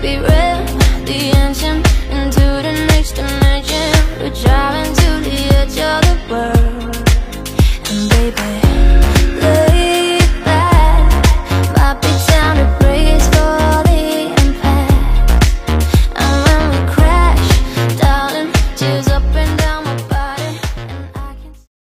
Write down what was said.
be real.